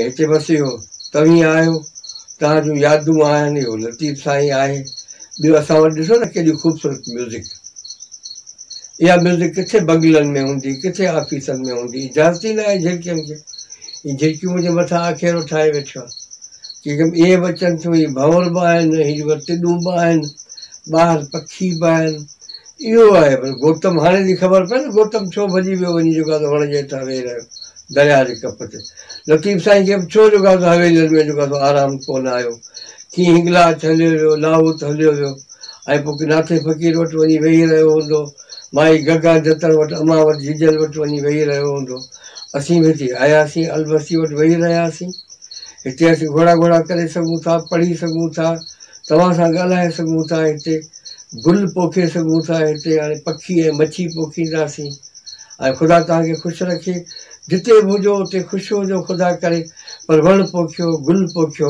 हिते वसियो तव्हीं आहियो तव्हां जूं यादूं आहिनि इहो लतीफ़ साईं आहे ॿियो असां वटि ॾिसो न केॾी ख़ूबसूरत म्यूज़िक इहा म्यूज़िक किथे बगिलनि में हूंदी किथे ऑफिसनि में हूंदी इजाज़त ई न आहे झिकियुनि खे हीअ झिरकियूं मुंहिंजे मथां आखेरो ठाहे वेठो आहे की इहे बि अचनि थियूं हीअ भावण बि आहिनि हीअ तिॾूं बि आहिनि ॿाहिरि पखी बि आहिनि इहो आहे गौतम हाणे जी ख़बर पए न गौतम छो भॼी वियो वञी जेका वण जे हेठां वेही रहियो दरिया जे कप ते लतीफ़ साईं खे बि छो जेको आहे हवेलीअ में जेको आहे आरामु कोन आयो कीअं इंगलाज हलियो वियो लाहूत हलियो वियो ऐं पोइ किनाथे फ़कीर वटि वञी वेही रहियो हूंदो माई गगा जतर वटि अमा वटि जीजल वटि वञी वेही रहियो हूंदो असीं बि हिते आयासीं अलबसी वटि वेही रहियासीं हिते असीं घोड़ा घोड़ा करे सघूं था पढ़ी सघूं था तव्हां सां ॻाल्हाए सघूं था हिते गुल पोखे सघूं था हिते हाणे पखी ऐं मच्छी पोखींदासीं ऐं ख़ुदा तव्हांखे ख़ुशि रखे जिते बि हुजो हुते ख़ुशि हुजो ख़ुदा करे पर वण पोखियो गुल पोखियो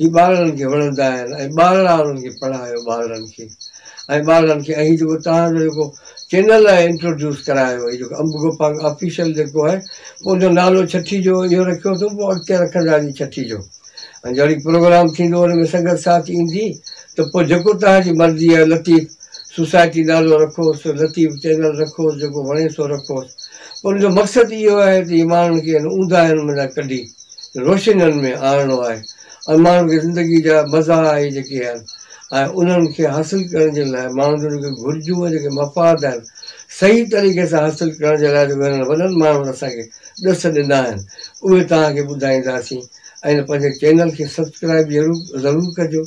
ही ॿारनि खे वणंदा आहिनि ऐं ॿारनि खे पढ़ायो ॿारनि खे ऐं ॿारनि खे ऐं जेको तव्हांजो जेको चैनल आहे इंट्रोड्यूस करायो हीउ जेको अंब गोपाल ऑफिशियल जेको आहे उनजो नालो छठी जो इहो रखियो अथऊं पोइ अॻिते रखंदा आहिनि छठी जो ऐं जॾहिं प्रोग्राम थींदो हुन में संगत साथ ईंदी त पोइ जेको तव्हांजी मर्ज़ी आहे लतीफ़ सोसाइटी नालो रखोसि लतीफ़ चैनल रखोसि जेको वणे थो रखोसि उन जो मक़सदु इहो आहे की माण्हुनि खे ऊंधा आहिनि मना कढी रोशनियुनि में आणणो आहे ऐं माण्हुनि खे ज़िंदगी जा मज़ा आहे जेके आहिनि ऐं उन्हनि खे हासिलु करण जे लाइ माण्हुनि जो जेके घुरिजू जेके मफ़ाद आहिनि सही तरीक़े सां हासिलु करण जे लाइ जेके वॾनि माण्हुनि असांखे ॾस ॾिना आहिनि उहे तव्हांखे ॿुधाईंदासीं ऐं पंहिंजे चैनल खे सब्सक्राइब ज़रूरु ज़रूरु कजो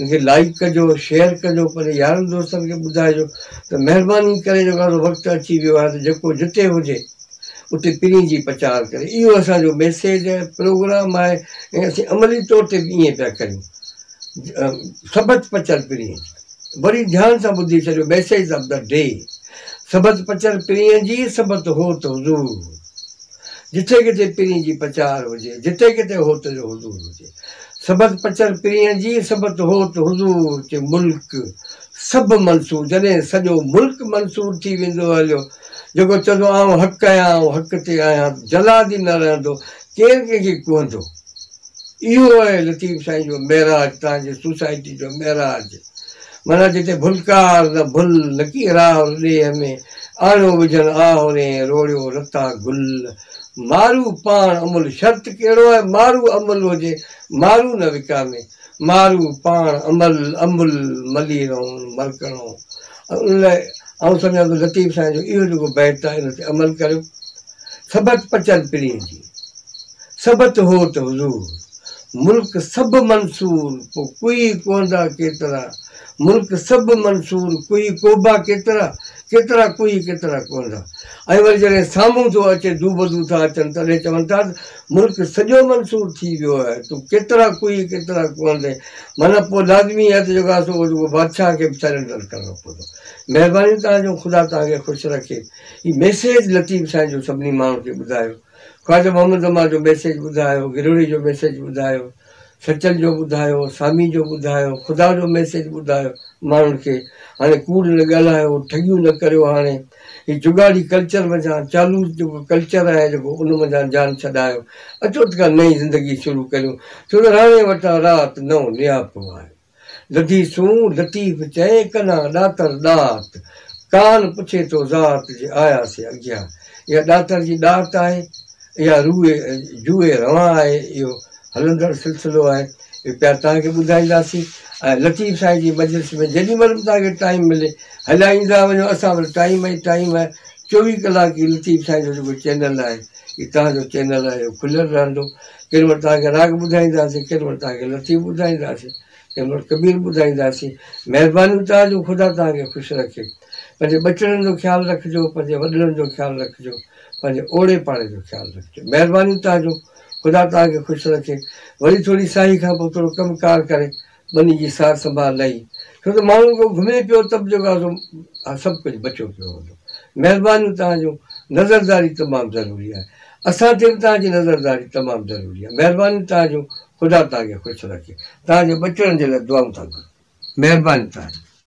लेकिन तो लाइक कजो शेयर कजो पंहिंजे यारनि दोस्तनि खे ॿुधाइजो त तो महिरबानी करे जेको वक़्तु अची वियो आहे जिते हुजे उते पिरी की प्रचार करे इहो असांजो मैसेज ऐं प्रोग्राम है ऐं अमली तौर ते बि ईअं पिया कयूं सबत पचल पिरी वरी ध्यान से ॿुधी छॾियो मैसेज ऑफ द डे सबत पचल पिरीअ की सबत हो त तो हज़ूर जिथे किथे पिरी की प्रचार हो जिथे किथे हो त हज़ूर हो सबक़ु पचल प्रीअ जी सभु हो त मुल्क सभु मंसूर जॾहिं सॼो मुल्क मंसूर थी वेंदो हलियो जेको चवंदो आऊं हक़ आहियां ऐं हक़ ते आहियां जलाद ई न रहंदो केरु कंहिंखे कुहंदो इहो आहे लतीफ़ साईं जो महिराज तव्हांजे सोसाइटी जो महिराज माना जिते भुलकार न भुल राह में आणो विझण आहे रोड़ियो रता गुल मारू पाण शर्त कहिड़ो आहे मारू अमुल हुजे मारू न विकामे मारू पाण अमल मली रहूं उन लाइ ऐं सम्झां थो लतीफ़ साईं जो इहो जेको बैत आहे हिन ते अमल करियो सबत पचल जी सबत हो त हुज़ूर मुल्क सभु मंसूर पोइ कोई कोंदा केतिरा मुल्क सभु मंसूर कोई कोबा केतिरा केतरा कोई केतरा कोन था ऐं वरी जॾहिं साम्हूं थो अचे दूब दू था अचनि तॾहिं चवनि था मुल्क सॼो मंसूर थी वियो आहे तूं केतिरा कुई केतिरा कोन थिए लाज़मी आहे त सो बादशाह के सरेंडर करना पवंदो महिरबानी तव्हांजो ख़ुदा तव्हांखे ख़ुशि रखे हीउ मैसेज लतीफ़ साईं जो सभिनी माण्हुनि खे ॿुधायो ख़्वाजा मोहम्मद अमा जो मैसेज बुधा गिरोड़ी जो मैसेज बुधा सचल जो ॿुधायो सामी जो ॿुधायो ख़ुदा जो मैसेज ॿुधायो माण्हुनि खे हाणे कूड़ न ॻाल्हायो ठगियूं न करियो हाणे हीउ जुगाड़ी कल्चर चालू जेको कल्चर आहे जेको उन मथां जान छॾायो अचो त का नई ज़िंदगी शुरू करियूं छो त राणे वटां राति नियापो आहे चए कना ॾातर ॾात कान पुछे थो ज़ात जे आयासीं अॻियां इहा ॾातर जी ॾात आहे इहा रूए जूए रवां आहे इहो हलंदड़ सिलसिलो आहे इहो पिया तव्हांखे ॿुधाईंदासीं ऐं लतीफ़ साईं जी मजलिस में जेॾीमहिल बि तव्हांखे टाइम मिले हलाईंदा वञो असां वटि टाइम ऐं टाइम आहे चोवीह कलाक ई लतीफ़ साईं जो जेको चैनल आहे इहो तव्हांजो चैनल आहे इहो खुलियल रहंदो केॾीमहिल तव्हांखे राग ॿुधाईंदासीं केॾीमहिल तव्हांखे लतीफ़ ॿुधाईंदासीं कंहिं महिल कबीर ॿुधाईंदासीं महिरबानी तव्हांजो ख़ुदा तव्हांखे ख़ुशि रखे पंहिंजे बचड़नि जो ख़्यालु रखिजो पंहिंजे वॾड़नि जो ख़्यालु रखिजो पंहिंजे ओड़े पाड़े जो ख़्यालु रखिजो महिरबानी तव्हांजो ख़ुदा तव्हांखे ख़ुशि रखे वरी थोरी साई खां पोइ थोरो कमुकारु करे ॿनी जी सार संभाल लही छो त माण्हू को घुमे पियो त बि जेको आहे सभु कुझु बचो पियो हूंदो महिरबानी तव्हांजो नज़रदारी तमामु ज़रूरी आहे असां ते बि तव्हांजी नज़रदारी तमामु ज़रूरी आहे महिरबानी तव्हांजो ख़ुदा तव्हांखे ख़ुशि रखे तव्हांजे बचण जे लाइ दुआऊं था कनि महिरबानी तव्हांजी